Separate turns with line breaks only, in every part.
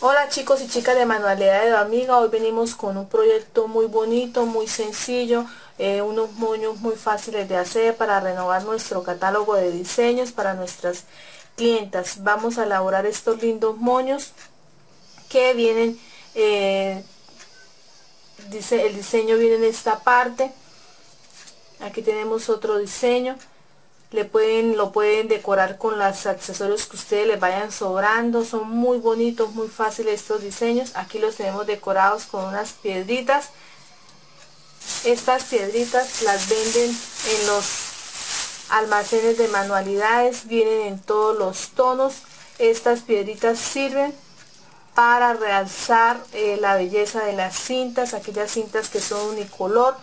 Hola chicos y chicas de Manualidades de Amiga, hoy venimos con un proyecto muy bonito, muy sencillo, eh, unos moños muy fáciles de hacer para renovar nuestro catálogo de diseños para nuestras clientas. Vamos a elaborar estos lindos moños que vienen, eh, dice, el diseño viene en esta parte, aquí tenemos otro diseño le pueden lo pueden decorar con los accesorios que ustedes les vayan sobrando. Son muy bonitos muy fáciles estos diseños. Aquí los tenemos decorados con unas piedritas. Estas piedritas las venden en los almacenes de manualidades vienen en todos los tonos. Estas piedritas sirven para realzar eh, la belleza de las cintas aquellas cintas que son unicolor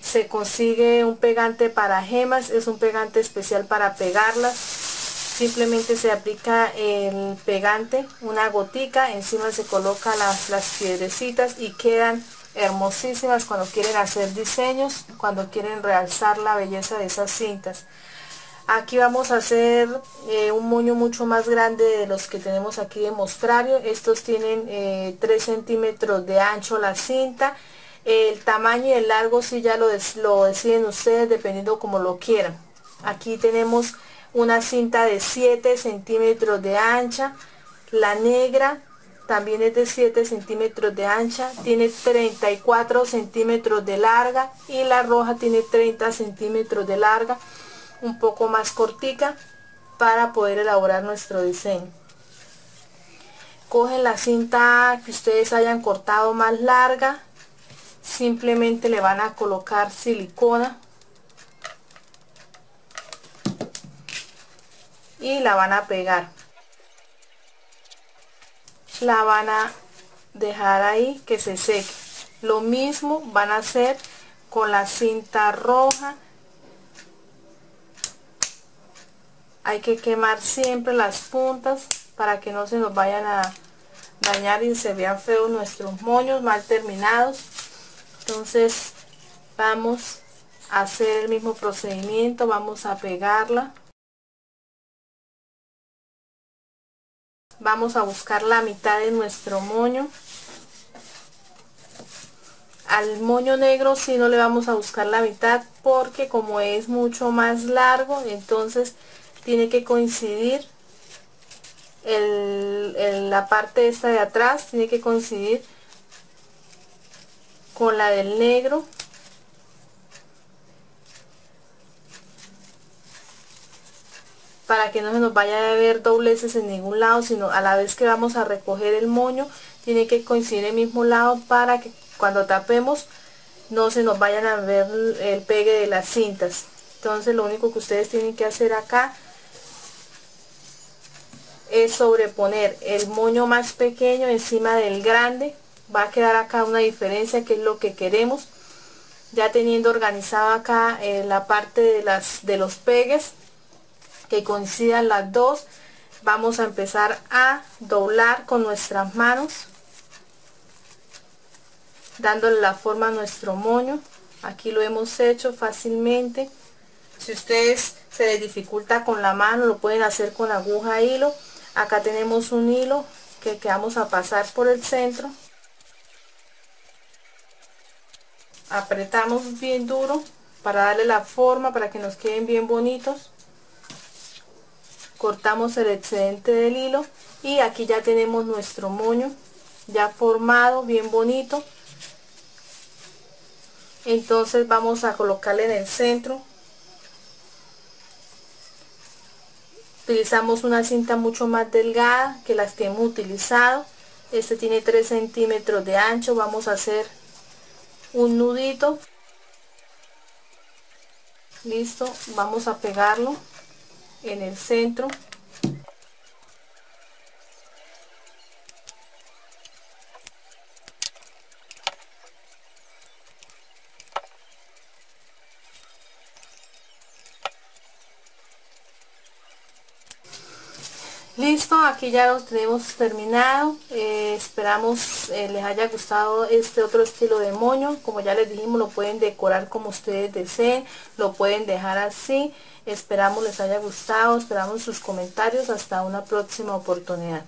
se consigue un pegante para gemas, es un pegante especial para pegarlas. Simplemente se aplica el pegante, una gotica, encima se coloca las, las piedrecitas y quedan hermosísimas cuando quieren hacer diseños, cuando quieren realzar la belleza de esas cintas. Aquí vamos a hacer eh, un moño mucho más grande de los que tenemos aquí de mostrario. Estos tienen 3 eh, centímetros de ancho la cinta el tamaño y el largo si ya lo, lo deciden ustedes dependiendo como lo quieran. Aquí tenemos una cinta de 7 centímetros de ancha. La negra también es de 7 centímetros de ancha. Tiene 34 centímetros de larga. Y la roja tiene 30 centímetros de larga. Un poco más cortica para poder elaborar nuestro diseño. Cogen la cinta que ustedes hayan cortado más larga simplemente le van a colocar silicona y la van a pegar. La van a dejar ahí que se seque. Lo mismo van a hacer con la cinta roja. Hay que quemar siempre las puntas para que no se nos vayan a dañar y se vean feos nuestros moños mal terminados entonces vamos a hacer el mismo procedimiento vamos a pegarla. Vamos a buscar la mitad de nuestro moño. Al moño negro si no le vamos a buscar la mitad porque como es mucho más largo entonces tiene que coincidir el, la parte esta de atrás tiene que coincidir con la del negro. Para que no se nos vaya a ver dobleces en ningún lado sino a la vez que vamos a recoger el moño tiene que coincidir el mismo lado para que cuando tapemos no se nos vayan a ver el pegue de las cintas. Entonces lo único que ustedes tienen que hacer acá es sobreponer el moño más pequeño encima del grande va a quedar acá una diferencia que es lo que queremos. Ya teniendo organizado acá eh, la parte de las de los pegues que coincidan las dos vamos a empezar a doblar con nuestras manos dándole la forma a nuestro moño. Aquí lo hemos hecho fácilmente. Si ustedes se les dificulta con la mano lo pueden hacer con aguja hilo. Acá tenemos un hilo que, que vamos a pasar por el centro apretamos bien duro para darle la forma para que nos queden bien bonitos. Cortamos el excedente del hilo y aquí ya tenemos nuestro moño ya formado bien bonito. Entonces vamos a colocarle en el centro. Utilizamos una cinta mucho más delgada que las que hemos utilizado. Este tiene 3 centímetros de ancho. Vamos a hacer un nudito. Listo vamos a pegarlo en el centro listo aquí ya lo tenemos terminado. Eh, esperamos eh, les haya gustado este otro estilo de moño. Como ya les dijimos lo pueden decorar como ustedes deseen lo pueden dejar así. Esperamos les haya gustado esperamos sus comentarios. Hasta una próxima oportunidad